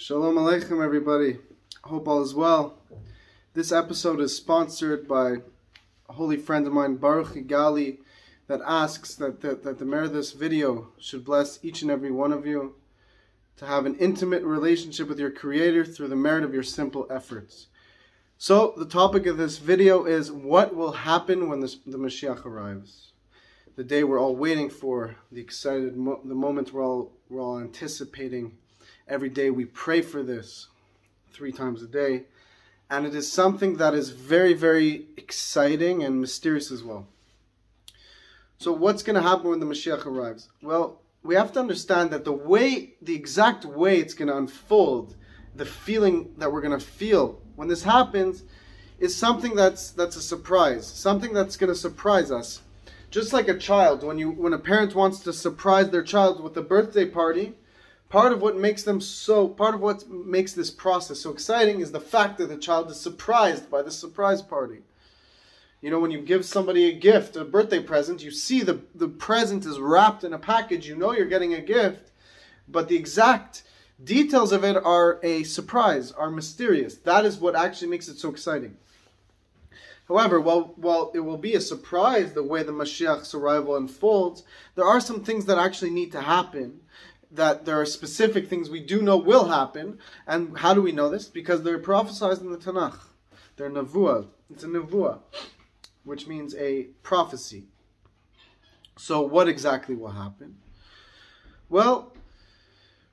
Shalom Aleichem, everybody. Hope all is well. This episode is sponsored by a holy friend of mine, Baruch Igali, that asks that, that, that the merit of this video should bless each and every one of you to have an intimate relationship with your Creator through the merit of your simple efforts. So, the topic of this video is what will happen when the, the Mashiach arrives? The day we're all waiting for, the excited, mo- the moment we're all, we're all anticipating. Every day we pray for this three times a day. And it is something that is very, very exciting and mysterious as well. So, what's going to happen when the Mashiach arrives? Well, we have to understand that the way, the exact way it's going to unfold, the feeling that we're going to feel when this happens, is something that's that's a surprise, something that's going to surprise us. Just like a child, when you when a parent wants to surprise their child with a birthday party, part of what makes them so part of what makes this process so exciting is the fact that the child is surprised by the surprise party. You know, when you give somebody a gift, a birthday present, you see the, the present is wrapped in a package. You know you're getting a gift, but the exact details of it are a surprise, are mysterious. That is what actually makes it so exciting. However, while, while it will be a surprise the way the Mashiach's arrival unfolds, there are some things that actually need to happen. That there are specific things we do know will happen. And how do we know this? Because they're prophesied in the Tanakh. They're Nevuah. It's a Nevuah which means a prophecy. So, what exactly will happen? Well,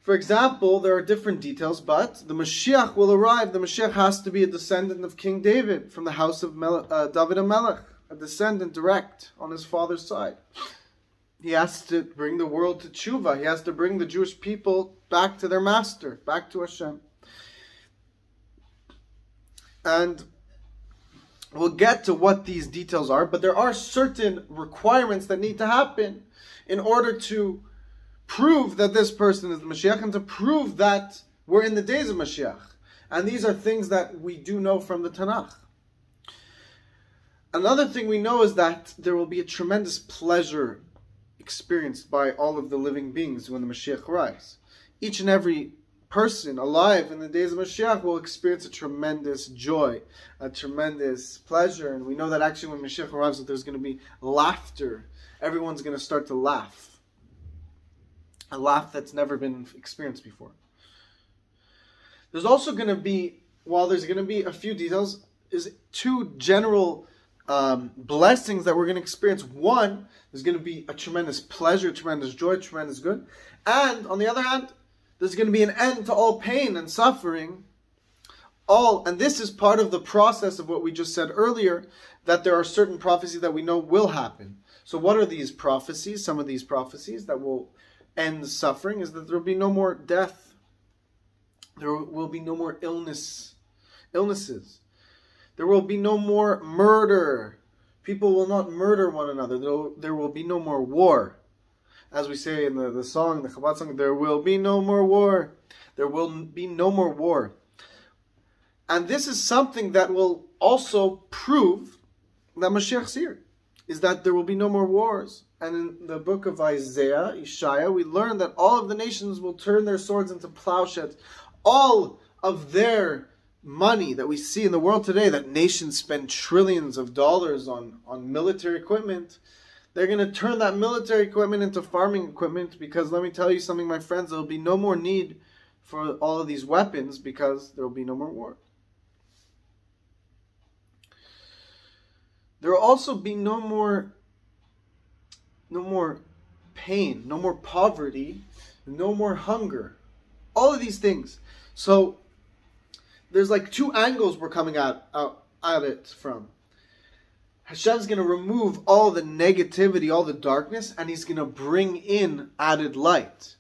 for example, there are different details, but the Mashiach will arrive. The Mashiach has to be a descendant of King David from the house of Mel- uh, David Melech, a descendant direct on his father's side. He has to bring the world to tshuva. He has to bring the Jewish people back to their master, back to Hashem. And We'll get to what these details are, but there are certain requirements that need to happen in order to prove that this person is the Mashiach and to prove that we're in the days of Mashiach. And these are things that we do know from the Tanakh. Another thing we know is that there will be a tremendous pleasure experienced by all of the living beings when the Mashiach arrives. Each and every person alive in the days of Mashiach will experience a tremendous joy, a tremendous pleasure. And we know that actually when Mashiach arrives, that there's going to be laughter. Everyone's going to start to laugh. A laugh that's never been experienced before. There's also going to be, while there's going to be a few details, is two general um, blessings that we're going to experience. One, there's going to be a tremendous pleasure, tremendous joy, tremendous good. And on the other hand, there's going to be an end to all pain and suffering. All, and this is part of the process of what we just said earlier, that there are certain prophecies that we know will happen. So, what are these prophecies? Some of these prophecies that will end suffering is that there will be no more death. There will be no more illness, illnesses. There will be no more murder. People will not murder one another. There will, be no more war as we say in the, the song, the Chabad song, there will be no more war. There will be no more war. And this is something that will also prove that Mashiach's here, is that there will be no more wars. And in the book of Isaiah, we learn that all of the nations will turn their swords into plowshares. All of their money that we see in the world today, that nations spend trillions of dollars on, on military equipment, they're going to turn that military equipment into farming equipment because let me tell you something, my friends, there will be no more need for all of these weapons because there will be no more war. There will also be no more no more pain, no more poverty, no more hunger. All of these things. So there's like two angles we're coming at out at it from. Hashem's going to remove all the negativity, all the darkness, and He's going to bring in added light.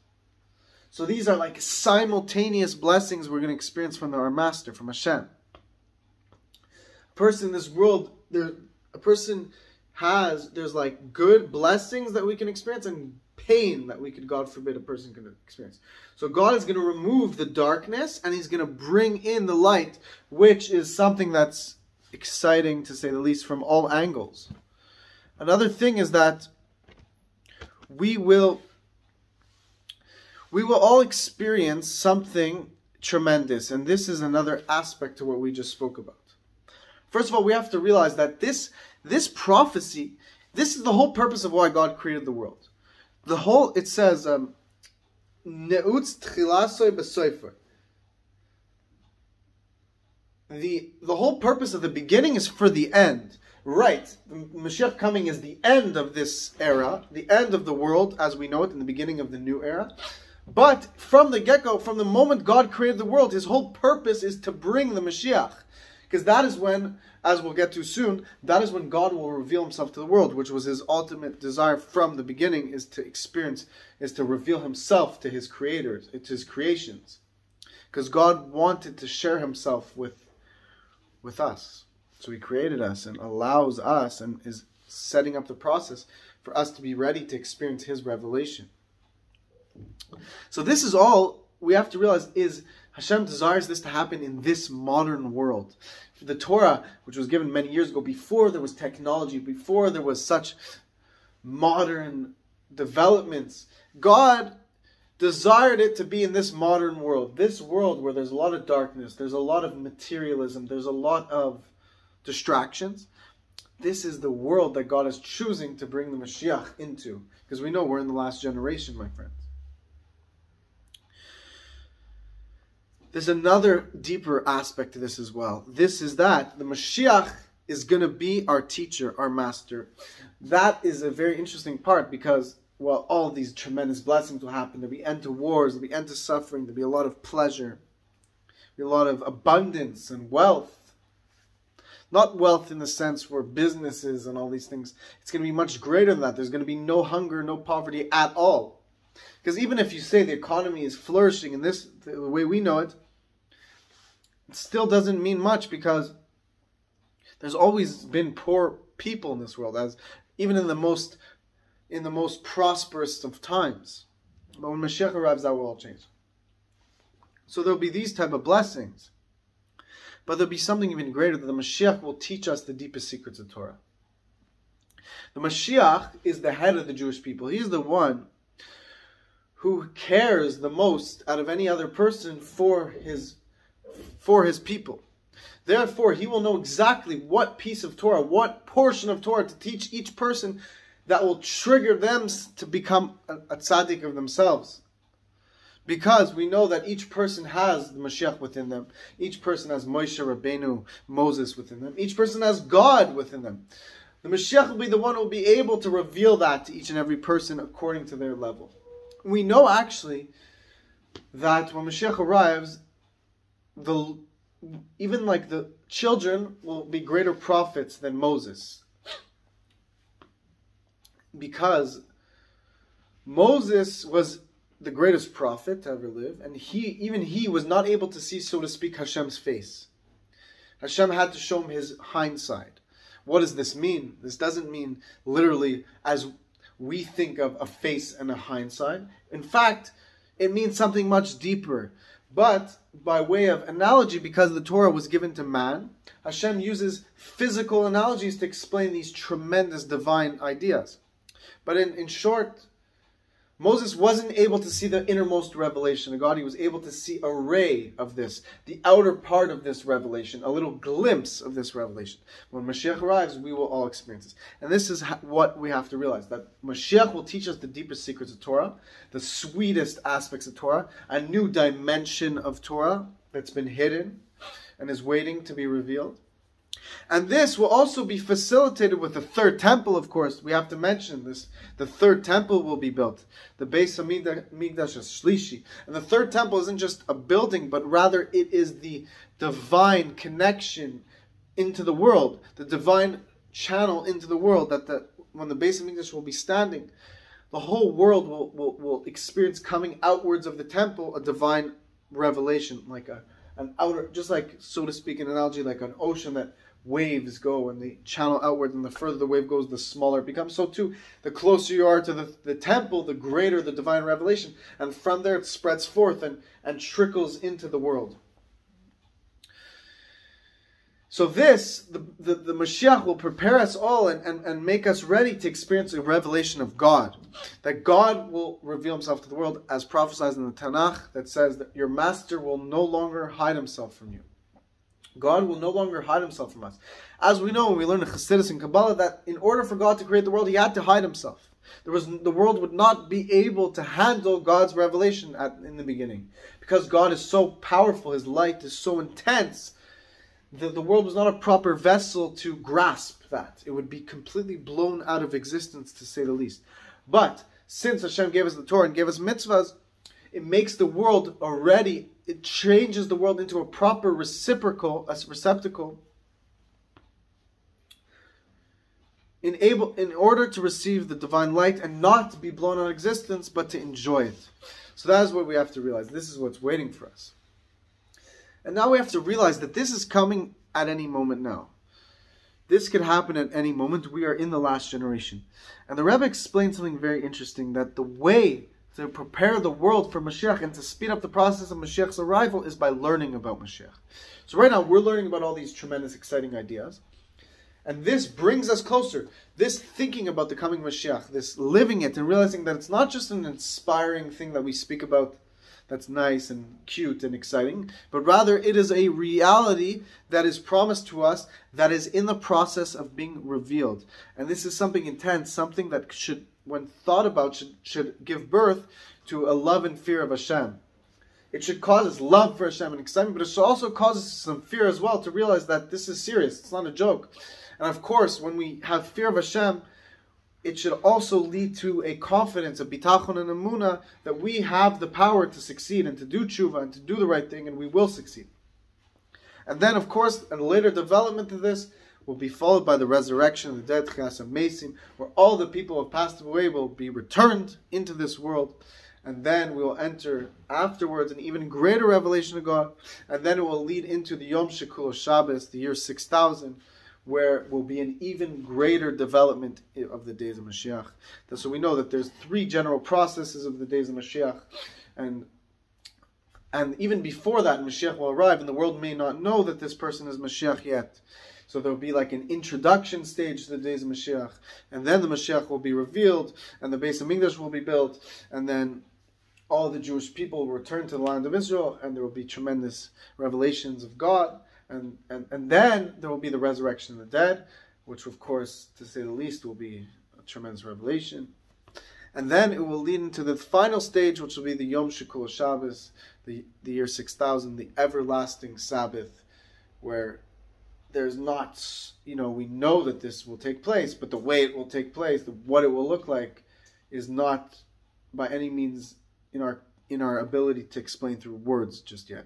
So these are like simultaneous blessings we're going to experience from our Master, from Hashem. A person in this world, there, a person has, there's like good blessings that we can experience and pain that we could, God forbid, a person could experience. So God is going to remove the darkness and He's going to bring in the light, which is something that's exciting to say the least from all angles. Another thing is that we will we will all experience something tremendous, and this is another aspect to what we just spoke about. First of all, we have to realize that this this prophecy, this is the whole purpose of why God created the world. The whole it says um, Neutz The the whole purpose of the beginning is for the end. Right, the Mashiach coming is the end of this era, the end of the world as we know it in the beginning of the new era. But from the get go, from the moment God created the world, his whole purpose is to bring the Mashiach. Because that is when, as we'll get to soon, that is when God will reveal himself to the world, which was his ultimate desire from the beginning, is to experience, is to reveal himself to his creators, to his creations. Because God wanted to share himself with, with us. So he created us and allows us and is setting up the process for us to be ready to experience his revelation. So this is all we have to realize is Hashem desires this to happen in this modern world. The Torah, which was given many years ago, before there was technology, before there was such modern developments, God desired it to be in this modern world. This world where there's a lot of darkness, there's a lot of materialism, there's a lot of distractions. This is the world that God is choosing to bring the Mashiach into. Because we know we're in the last generation, my friends. There's another deeper aspect to this as well. This is that the Mashiach is going to be our teacher, our master. That is a very interesting part because, well, all these tremendous blessings will happen. There'll be end to wars, there'll be end to suffering, there'll be a lot of pleasure, a lot of abundance and wealth. Not wealth in the sense where businesses and all these things. It's going to be much greater than that. There's going to be no hunger, no poverty at all. Because even if you say the economy is flourishing in this the way we know it still doesn't mean much because there's always been poor people in this world, as even in the most in the most prosperous of times. But when Mashiach arrives, that will all change. So there'll be these type of blessings. But there'll be something even greater that the Mashiach will teach us the deepest secrets of Torah. The Mashiach is the head of the Jewish people. He's the one who cares the most out of any other person for his for his people. Therefore, he will know exactly what piece of Torah, what portion of Torah to teach each person that will trigger them to become a, a tzaddik of themselves. Because we know that each person has the Mashiach within them. Each person has Moshe Rabbeinu, Moses within them. Each person has God within them. The Mashiach will be the one who will be able to reveal that to each and every person according to their level. We know actually that when Mashiach arrives, the even like the children will be greater prophets than Moses. Because Moses was the greatest prophet to ever live, and he even he was not able to see, so to speak, Hashem's face. Hashem had to show him his hindsight. What does this mean? This doesn't mean literally as we think of a face and a hindsight. In fact, it means something much deeper. But by way of analogy, because the Torah was given to man, Hashem uses physical analogies to explain these tremendous divine ideas. But in, in short, Moses wasn't able to see the innermost revelation of God. He was able to see a ray of this, the outer part of this revelation, a little glimpse of this revelation. When Mashiach arrives, we will all experience this. And this is what we have to realize that Mashiach will teach us the deepest secrets of Torah, the sweetest aspects of Torah, a new dimension of Torah that's been hidden and is waiting to be revealed. And this will also be facilitated with the third temple, of course. We have to mention this. The third temple will be built. The base Beis Hamikdash Shlishi. And the third temple isn't just a building, but rather it is the divine connection into the world, the divine channel into the world that the, when the Beis Hamikdash will be standing, the whole world will, will, will experience coming outwards of the temple a divine revelation, like a an outer, just like so to speak, an analogy like an ocean that waves go and they channel outward and the further the wave goes the smaller it becomes so too the closer you are to the, the temple the greater the divine revelation and from there it spreads forth and, and trickles into the world So this, the, the, the Mashiach will prepare us all and, and, and make us ready to experience a revelation of God. That God will reveal himself to the world as prophesied in the Tanakh that says that your master will no longer hide himself from you. God will no longer hide himself from us. As we know when we learn in Chassidus and Kabbalah that in order for God to create the world, he had to hide himself. There was the world would not be able to handle God's revelation at, in the beginning. Because God is so powerful, his light is so intense the, the world was not a proper vessel to grasp that. It would be completely blown out of existence, to say the least. But since Hashem gave us the Torah and gave us mitzvahs, it makes the world already, it changes the world into a proper reciprocal, a receptacle, in, able, in order to receive the divine light and not to be blown out of existence, but to enjoy it. So that is what we have to realize. This is what's waiting for us. And now we have to realize that this is coming at any moment now. This could happen at any moment. We are in the last generation. And the Rebbe explained something very interesting that the way to prepare the world for Mashiach and to speed up the process of Mashiach's arrival is by learning about Mashiach. So right now we're learning about all these tremendous, exciting ideas. And this brings us closer. This thinking about the coming Mashiach, this living it and realizing that it's not just an inspiring thing that we speak about that's nice and cute and exciting, but rather it is a reality that is promised to us that is in the process of being revealed. And this is something intense, something that should, when thought about, should, should give birth to a love and fear of Hashem. It should cause us love for Hashem and excitement, but it should also cause us some fear as well to realize that this is serious. It's not a joke. And of course, when we have fear of Hashem, it should also lead to a confidence, a bitachon and emuna, that we have the power to succeed and to do tshuva and to do the right thing, and we will succeed. And then, of course, a later development of this will be followed by the resurrection of the dead, Mesim, where all the people who have passed away will be returned into this world. And then we will enter afterwards an even greater revelation of God. And then it will lead into the Yom Shekulo Shabbos, the year 6000 where will be an even greater development of the days of Mashiach. So we know that there's three general processes of the days of Mashiach, and and even before that, Mashiach will arrive, and the world may not know that this person is Mashiach yet. So there will be like an introduction stage to the days of Mashiach, and then the Mashiach will be revealed, and the base of Hamikdash will be built, and then all the Jewish people will return to the land of Israel, and there will be tremendous revelations of God and, and, and then there will be the resurrection of the dead, which, of course, to say the least, will be a tremendous revelation. And then it will lead into the final stage, which will be the Yom Shekulo Shabbos, the, the year 6000, the everlasting Sabbath, where there's not, you know, we know that this will take place, but the way it will take place, the, what it will look like, is not by any means in our in our ability to explain through words just yet.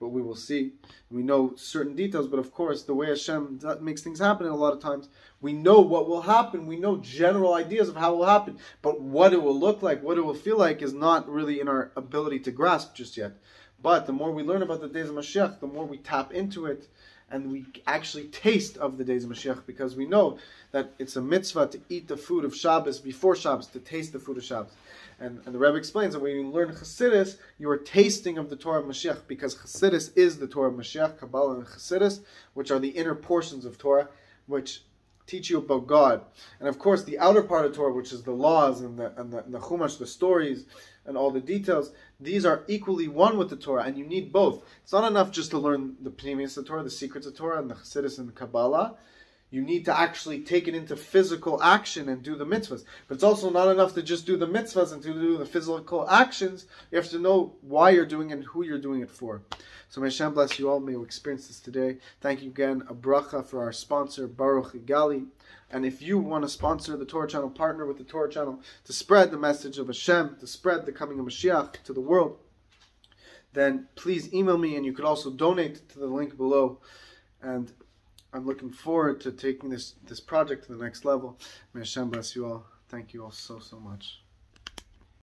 But we will see. We know certain details, but of course, the way Hashem makes things happen, a lot of times, we know what will happen. We know general ideas of how it will happen. But what it will look like, what it will feel like, is not really in our ability to grasp just yet. But the more we learn about the days of Mashiach, the more we tap into it, and we actually taste of the days of Mashiach because we know that it's a mitzvah to eat the food of Shabbos before Shabbos, to taste the food of Shabbos. And, and the Rebbe explains that when you learn Chassidus, you are tasting of the Torah of Mashiach because Chassidus is the Torah of Mashiach, Kabbalah and Chassidus, which are the inner portions of Torah, which teach you about God. And of course, the outer part of Torah, which is the laws and the, and the, and the Chumash, the stories, and all the details, these are equally one with the Torah, and you need both. It's not enough just to learn the Pnimius of Torah, the secrets of Torah, and the Chassidus and the Kabbalah. You need to actually take it into physical action and do the mitzvahs. But it's also not enough to just do the mitzvahs and to do the physical actions. You have to know why you're doing it and who you're doing it for. So may Hashem bless you all. May you experience this today. Thank you again, a bracha for our sponsor, Baruch Igali. And if you want to sponsor the Torah channel, partner with the Torah channel to spread the message of Hashem, to spread the coming of Mashiach to the world, then please email me and you could also donate to the link below. And I'm looking forward to taking this, this project to the next level. May Hashem bless you all. Thank you all so, so much.